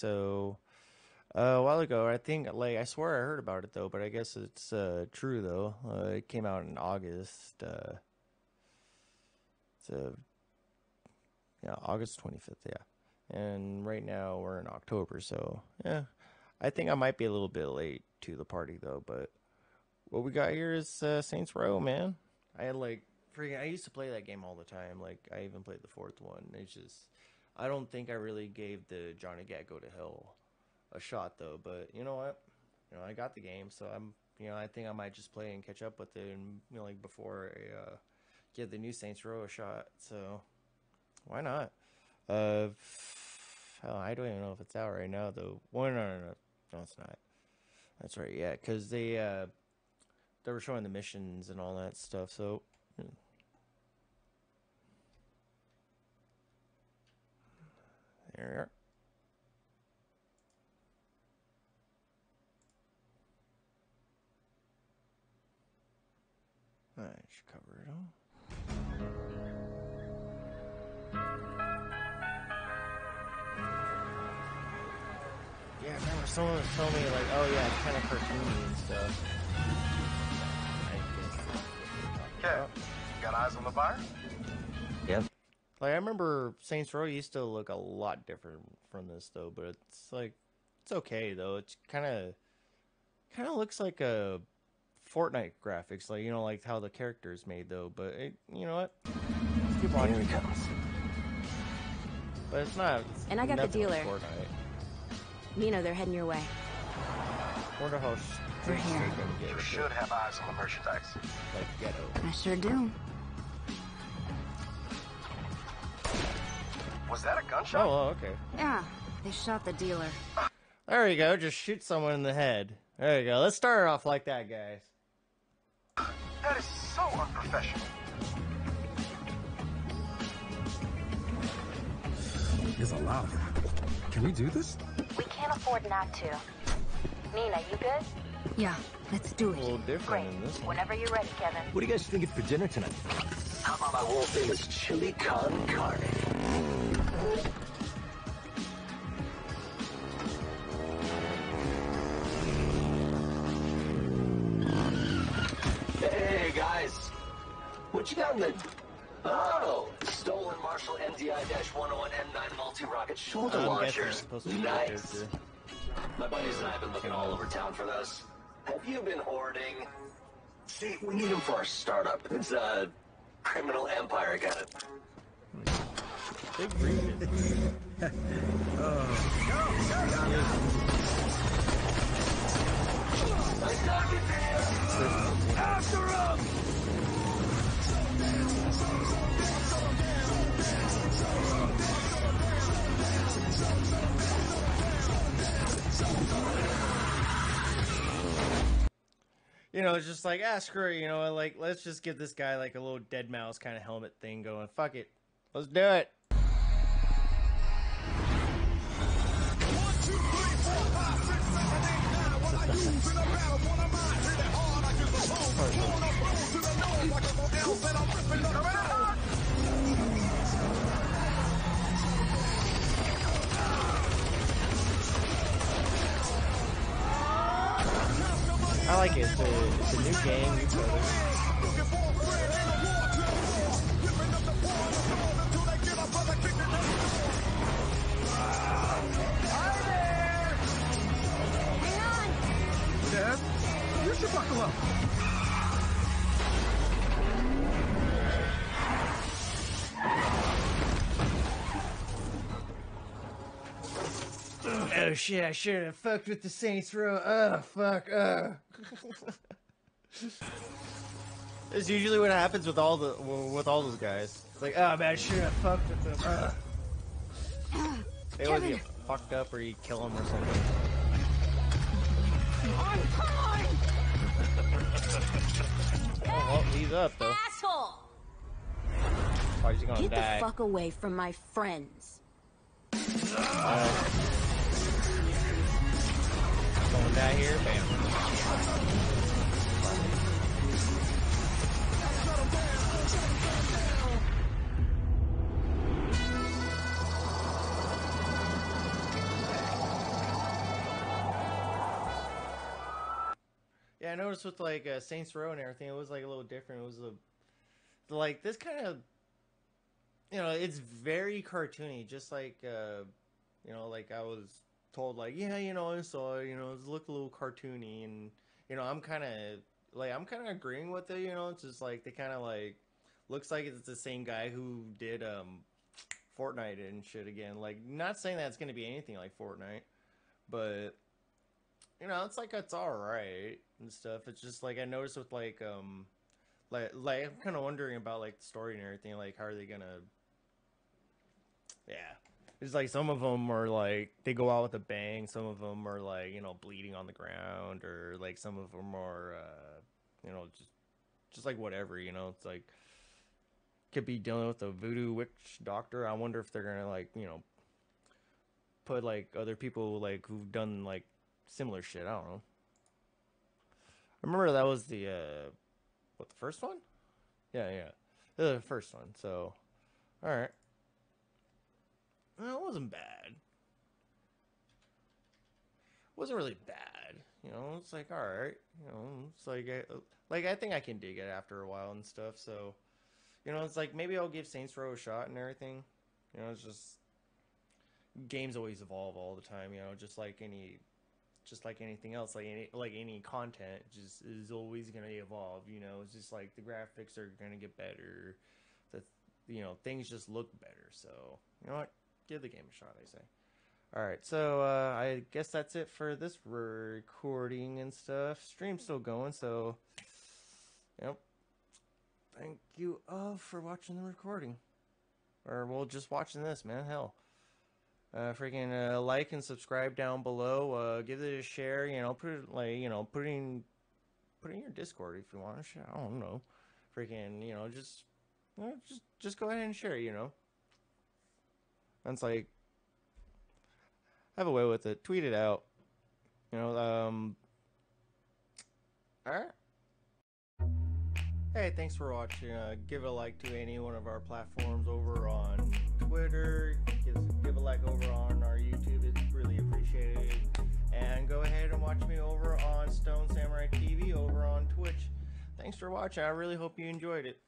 so uh, a while ago, I think like I swear I heard about it though, but I guess it's uh, true though. Uh, it came out in August. Uh, so yeah, August twenty fifth. Yeah, and right now we're in October, so yeah, I think I might be a little bit late to the party though. But what we got here is uh, Saints Row, man. I had like freaking. I used to play that game all the time. Like I even played the fourth one. It's just I don't think I really gave the Johnny Gat Go to Hell a shot though. But you know what? You know I got the game, so I'm. You know I think I might just play and catch up with it, and you know like before I uh, give the new Saints Row a shot. So why not? Uh, hell, I don't even know if it's out right now though. Well, no, no, no, no, it's not. That's right, yeah, because they uh, they were showing the missions and all that stuff. So. hmm. There we are. I should cover it all. Yeah, I remember someone was telling me like, oh yeah, it's kind of cartoony and stuff. I guess. Okay, got eyes on the buyer? Yep. Like I remember Saints Row used to look a lot different from this though, but it's like it's okay though. It's kind of kind of looks like a Fortnite graphics, like you know, like how the character is made though. But it, you know what? Let's keep Here watching. he comes. But it's not. it's And I got the nothing like dealer. Fortnite. Nino, they're heading your way. Wonder how We're streets here. they're You should have eyes on the merchandise. like ghetto. I sure do. Was that a gunshot? Oh, oh, okay. Yeah, they shot the dealer. There you go. Just shoot someone in the head. There you go. Let's start it off like that, guys. That is so unprofessional. There's a lot of them. Can we do this? We can't afford not to. Neenah, you good? Yeah, let's do it. A little it. different Great. this. Whenever you're ready, Kevin. What are you guys think thinking for dinner tonight? How about my world famous chili con carne? Hey guys, what you got in the? Oh, stolen Marshall MDI-101 M9 multi-rocket shoulder I'm launchers. it's supposed to be a Nice. My buddies and I have been looking all over town for those. Have you been hoarding? See, we need them for our startup. It's a criminal empire kind of. Big region. After him! You know, it's just like, ah, screw it. You know, like, let's just give this guy like a little dead mouse kind of helmet thing going. Fuck it. Let's do it. I like it. It's a, it's a new game, you should buckle up. Oh shit! I should have fucked with the Saints Row. Oh fuck! Uh. That's usually what happens with all the with all those guys. It's like, oh man, I should have fucked with them. Uh. They always get fucked up, or you kill them or something. He's up though. Asshole! Gonna Get die? the fuck away from my friends. Uh, Gonna die here. Bam. Yeah, I noticed with like uh, Saints Row and everything, it was like a little different. It was a like this kind of, you know, it's very cartoony, just like, uh, you know, like I was told, like, yeah, you know, I saw, you know, it looked a little cartoony, and you know, I'm kind of like, I'm kind of agreeing with it. You know, it's just like they kind of like looks like it's the same guy who did um Fortnite and shit again. Like, not saying that it's gonna be anything like Fortnite, but you know, it's like it's all right and stuff. It's just like I noticed with like um, like like I'm kind of wondering about like the story and everything. Like, how are they gonna? Yeah, it's like some of them are like they go out with a bang. Some of them are like you know bleeding on the ground, or like some of them are uh, you know just just like whatever. You know, it's like could be dealing with a voodoo witch doctor. I wonder if they're gonna like you know put like other people like who've done like similar shit. I don't know. I remember that was the uh what the first one? Yeah, yeah. The first one. So all right. Well, it wasn't bad. It wasn't really bad. You know, it's like all right. You know, it's like I, like I think I can dig it after a while and stuff. So, you know, it's like maybe I'll give Saints Row a shot and everything. You know, it's just games always evolve all the time. You know, just like any just like anything else, like any like any content, just is always gonna evolve. You know, it's just like the graphics are gonna get better. The you know things just look better. So you know what, give the game a shot. I say. All right, so uh, I guess that's it for this recording and stuff. Stream's still going, so yep. Thank you all for watching the recording, or well, just watching this, man. Hell. Uh, freaking uh, like and subscribe down below. Uh, give it a share. You know, put it like you know, put it in, put it in your Discord if you want. I don't know, freaking you know, just, you know, just just go ahead and share. You know, that's like, have a way with it. Tweet it out. You know, um. All right. Hey, thanks for watching. Uh, give a like to any one of our platforms over like over on our YouTube. It's really appreciated. And go ahead and watch me over on Stone Samurai TV over on Twitch. Thanks for watching. I really hope you enjoyed it.